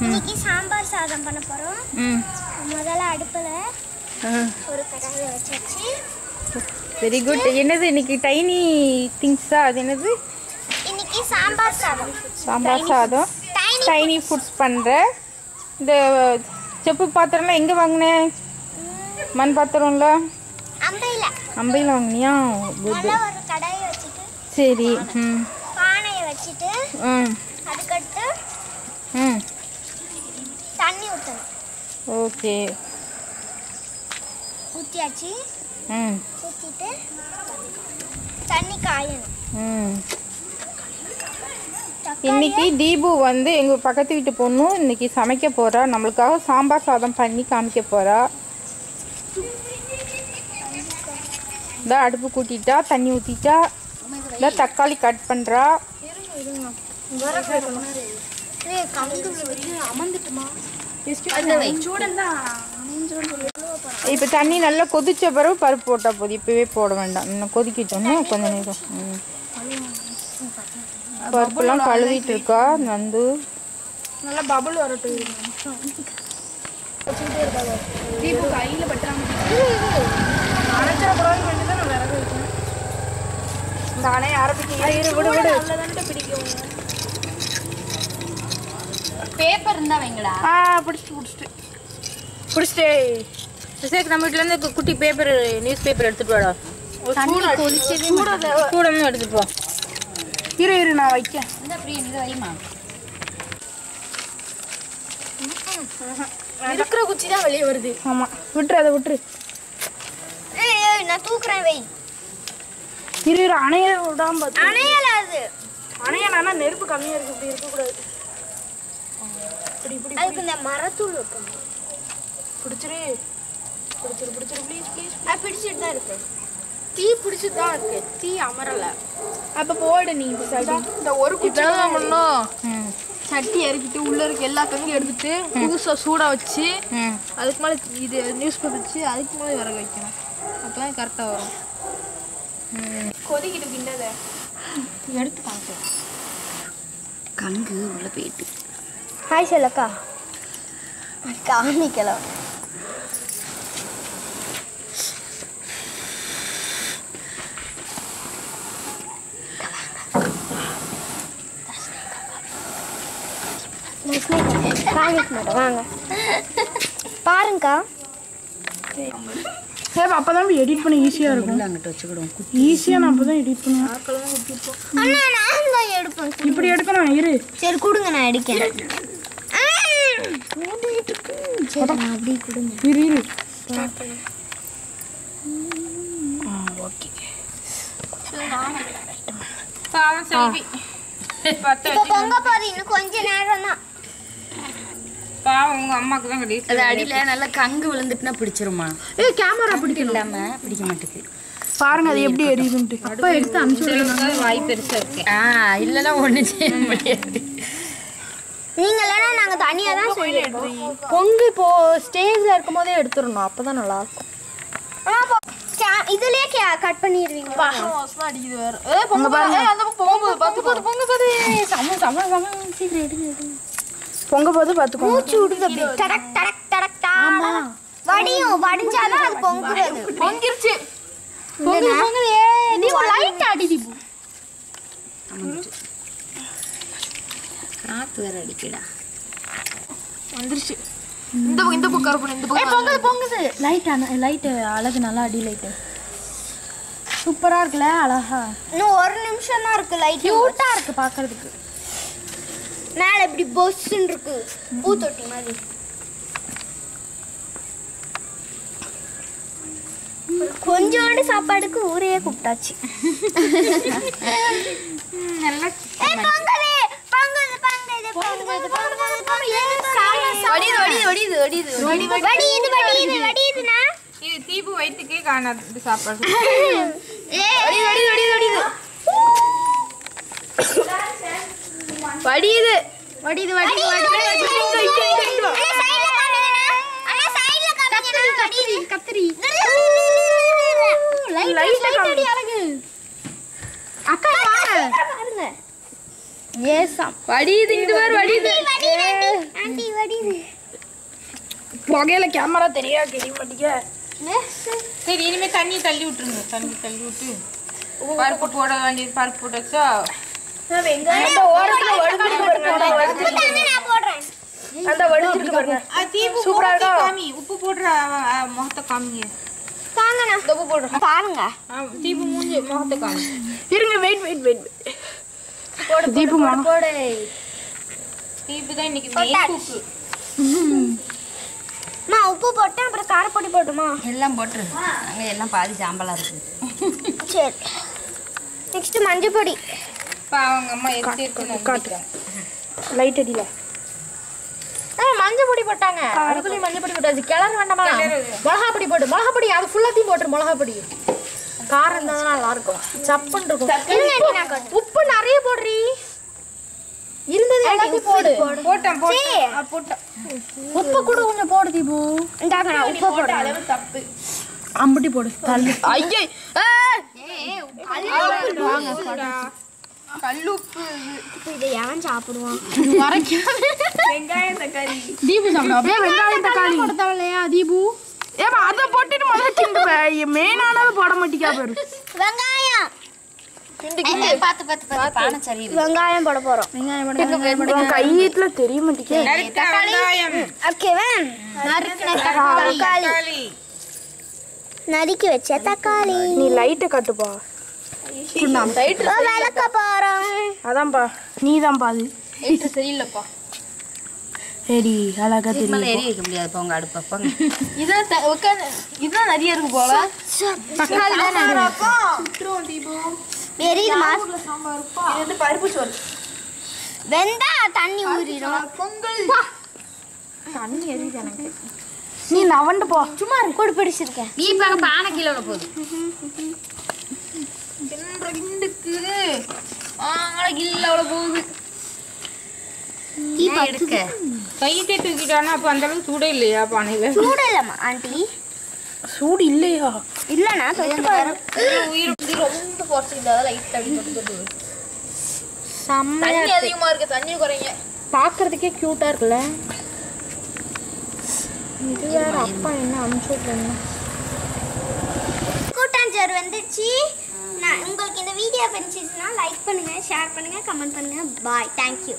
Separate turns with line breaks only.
இன்னைக்கு சாம்பார் சாதம் பண்ண போறோம்.
ம்.
முதல்ல அடுப்புல ஒரு கடாயை வச்சாச்சு.
வெரி குட் என்னது இன்னைக்கு டைனி திங்ஸா அது என்னது?
இன்னைக்கு சாம்பார் சாதம்.
சாம்பார் சாதம்.
டைனி
ஃபுட்ஸ் பண்ணுற இந்த செப்பு பாத்திரம்லாம் எங்கே வாங்கினேன் மண் பாத்திரம்ல?
அம்பையில
அம்பையில் வாங்கினியா? குட்
நல்லா ஒரு கடாயை வச்சுட்டு
சரி ம்.
பானையை வச்சுட்டு
ம்.
அதுக்கடுத்து
ம்
தண்ணி ஊற்றணும்
ஓகே.
ஊற்றியாச்சு
ம்.
ஊற்றிட்டு தண்ணி காயணும்.
ம். இன்னைக்கு தீபு வந்து எங்கள் பக்கத்து வீட்டு பொண்ணு இன்னைக்கு சமைக்க போகிறா நம்மளுக்காக சாம்பார் சாதம் பண்ணி காமிக்க போகிறா இந்த அடுப்பு கூட்டிட்டா தண்ணி ஊற்றிட்டா இந்த தக்காளி கட் பண்ணுறா இப்போ தண்ணி நல்லா கொதிச்ச பிறகு பருப்பு போட்டால் போதும். இப்போவே போட வேண்டாம். இன்னும் கொதிக்கட்டோம்னா கொஞ்ச நேரம். ம். பருப்புலாம் கழுவிட்டு இருக்கா வந்து
நல்லா பபுள் வரட்டும். தீபு கையில் பட்டாங்க அரைச்சிடக்கூடாதுன்னு வேண்டி தான் நான் விறகு நல்லதான்ட்டு பிடிக்கும்.
பேப்பர் இருந்தா வைங்களா?
ஆ பிடிச்சிட்டு பிடிச்சிட்டு.
பிடிச்சிட்டு சரி நம்ம வீட்டிலேருந்து குட்டி பேப்பர் நியூஸ் பேப்பர் எடுத்துட்டு வாடா. கூடன்னு எடுத்துட்டு வா
இரு இரு நான் வைக்கேன்
இந்த பிரியன் இது வைமா.
இருக்கிற குச்சி தான் வெளியே வருது. ஆமா விட்டுரு அதை விட்டுரு.
ஏய், ஏய், நான் தூக்குறேன் வை.
இரு இரு அணைய விடாம
அணையல அது?
அணையனா நெருப்பு கம்மியா இருக்கு இப்படி இருக்கக்கூடாது. இப்படி இப்படி
அதுக்கு இந்த மரத்தூள் வைக்கணும்.
பிடிச்சிரு பிடிச்சிரு பிடிச்சிரு ப்ளீஸ் ப்ளீஸ்
அது பிடிச்சிட்டு தான் இருக்கு
தீ பிடிச்சிட்டு தான் இருக்கு. தீ அமரல. அப்ப போடு நீ இந்த ஒரு குச்சி தான் பண்ணோம் சட்டி இறக்கிட்டு உள்ள இருக்க எல்லா கங்கையும் எடுத்துட்டு புதுசா சூடா வச்சு
ம்.
அதுக்கு மேலே இது நியூஸ் பேப்பர் வச்சு அதுக்கு மேலே விறகு வைக்கணும். அப்பதான் கரெக்டாக வரும். கொதிக்கிட்டு பின்னதை
எடுத்து காமிச்சு கங்கு உள்ள போயிட்டு.
ஹாய் சொல்லக்கா காமிக்கலாம் காமிக்க மாட்டோம் வாங்க பாருங்கக்கா
சரி அப்பதான் எடிட் பண்ண ஈஸியா இருக்கும்
அங்கிட்ட வச்சுக்கிடுவோம்
ஈஸியா நான் அப்பதான் எடிட் பண்ணுவேன்
அண்ணா நான் தான் எடுப்பேன்
இப்படி எடுக்கணும் இரு
சரி கொடுங்க நான் எடுக்கிறேன் சரி நான் அப்படியே கொடுங்க.
இரு இரு.
பாவம் செல்வி. பத்து
இப்போ பொங்க போகுது இன்னும் கொஞ்ச நேரம் தான்
பாவம் உங்க அம்மாக்கு தான்
அது அடியில நல்லா கங்கு விழுந்துட்டுனா பிடிச்சிருமா?
ஏ கேமரா பிடிக்கணும்.
இல்லாம பிடிக்க மாட்டேங்குது
பாருங்க அது எப்படி எரியுதுன்ட்டு. அப்பா எடுத்து அனுப்பிச்சு
வாய் பெருசா இருக்கு.
ஆ இல்லைன்னா ஒண்ணும் செய்ய முடியாது.
நீங்க இல்லைன்னா நாங்க தனியா தான் சொல்லியிருக்கோம்
பொங்கு இப்போ ஸ்டேஜ்ல இருக்கும் போதே எடுத்துடணும். அப்பதான் நல்லா இருக்கும்
இதுலயே கட் பண்ணிடுவீங்க
அடிக்குது வேற. ஏ பொங்க பாருங்க. அந்த பொங்க போது பொங்க பொங்க போது சம சம சம சீக்கிரம் எடுங்க எடுங்க. பொங்க போது பாத்துக்கோங்க
மூச்சு விடுது அப்படி. டடக் டடக் டடக் டாடா. வடியும் வடிஞ்சாதான் அது பொங்குறது
பொங்கிருச்சு. பொங்கு பொங்கு ஏ நீ லைட் அடி தீபு
வேற அடிக்கடா
வந்துருச்சு இந்த பக்கம் இந்த பக்கம் கருப்பு இந்த பக்கம் பொங்குது பொங்குது லைட் லைட் அழகு நல்லா அடி லைட் சூப்பரா இருக்குல்ல அழகா
இன்னும் ஒரு நிமிஷம் தான் இருக்கு லைட்
கியூட்டா இருக்கு பாக்குறதுக்கு
மேல இப்படி பொஸ்ன்னு இருக்கு பூத்தொட்டி மாதிரி கொஞ்சோண்டு சாப்பாடுக்கு ஊரையே கூப்பிட்டாச்சு
நல்லா இது தீபு வயிற்றுக்கே காணாது சாப்பாடு.
வடியுது வடியுது வடியுது. கத்திரி அக்கா ஏசாம்.
வடியுது இங்கிட்டு பாரு வடியுது.
ஆண்டி வடிது
புகையில கேமரா தெரியா தெரிய மாட்டேங்க
சரி இனிமே தண்ணி தள்ளி விட்டுருங்க. தண்ணி தள்ளி விட்டு பருப்பு போட வேண்டியது பருப்பு போட்டு உப்பு போடுற முகத்தை காமிங்க.
தாங்கண்ணா
உப்பு போடுறேன்
பாருங்க.
ஆ, தீப்பு மூஞ்சி முகத்தை காமி.
இருங்க வெயிட் வெயிட் வெயிட் போடு தீபு போடு
தீப்பு தான் இன்னைக்கு மெயின்
அம்மா உப்பு போட்டேன் அப்புறம் காரப்பொடி போட்டுமா?
எல்லாம் போட்டுரு. அங்க எல்லாம் பாதி சாம்பலா இருக்கு.
சரி. நெக்ஸ்ட் மஞ்சள் பொடி.
இப்போ அவங்க அம்மா எடுத்து எடுத்து
லைட் அடியில.
மஞ்சள் பொடி போட்டாங்க. அதுக்குள்ளேயும் மஞ்சள் பொடி போட்டாச்சு. கிளற வேண்டாமா? மிளகா பொடி போட்டு மிளகா பொடி அது ஃபுல்லாத்தையும் போட்டுரு மிளகா பொடி. காரம் இருந்தா தான் நல்லா இருக்கும். சப்புன்னு இருக்கும். உப்பு நிறைய போடுறி. இருந்தது போடு.
போட்டேன் போட்டேன்.
சரி.
ஆ, போட்டேன்.
உப்பு கூட கொஞ்சம் போடு தீபு.
இந்தாங்க நான் உப்பு போடுறேன்.
அளவு தப்பு.
அம்புட்டி போடு தள்ளு. ஐயே
கல்லுப்பு
இப்போ இதை ஏன் சாப்பிடுவான்?
தீபு சாப்பிடும் அப்படியே வெங்காயம் தக்காளி.
போடத்தாவலையா தீபு
ஏப்பா அதை போட்டுட்டு முதல்ல போட மாட்டிக்கா பாரு.
வெங்காயம். வெங்காயம் போட போறோம்.
உன் கையீட்டுல தெரிய மாட்டேங்க
நறுக்க வெங்காயம்.
வச்ச தக்காளி.
நீ லைட்டை காட்டுப்பா
இப்போ விளக்க போறோம்.
அதான்ப்பா நீ தான்ப்பா அது
சரியில்லைப்பா.
சரி அழகா தெரியும்
எரிய வைக்க முடியாது போங்க அடுப்ப போங்க.
இதான் உட்காந்து இதுதான் நிறைய இருக்கு போல.
தக்காளி தானே
எரியுதுமா
இது வந்து பருப்பு சோறு.
வெந்தா தண்ணி ஊறிடும்
நீ நவண்டு போ.
சும்மா கொடு பிடிச்சிருக்கேன்
நீ பாக்க பானை கீழே போகுது.
ரெண்டுக்கு ஆங்கள அவ்வளோ போகுது.
ஏன் எடுக்க?
கையிட்டே தூக்கிட்டானா அப்போ அந்த அளவுக்கு சூடே இல்லையா பானையில?
சூடு இல்லம்மா ஆண்டி.
சூடு இல்லையா?
இல்லைண்ணா
இது ரொம்ப போச்சு இந்த லைட் போட்டு தண்ணி அதிகமா இருக்கு தண்ணி குறைங்க. பாக்குறதுக்கே கியூட்டா இருக்குல்ல? இது வேற அப்பா என்ன அனுப்பிச்சு விட்றாங்க
கூட்டாஞ்சோறு வந்துச்சு நான் உங்களுக்கு இந்த வீடியோ பிடிச்சிச்சுன்னா லைக் பண்ணுங்க ஷேர் பண்ணுங்க கமெண்ட் பண்ணுங்க. Bye thank you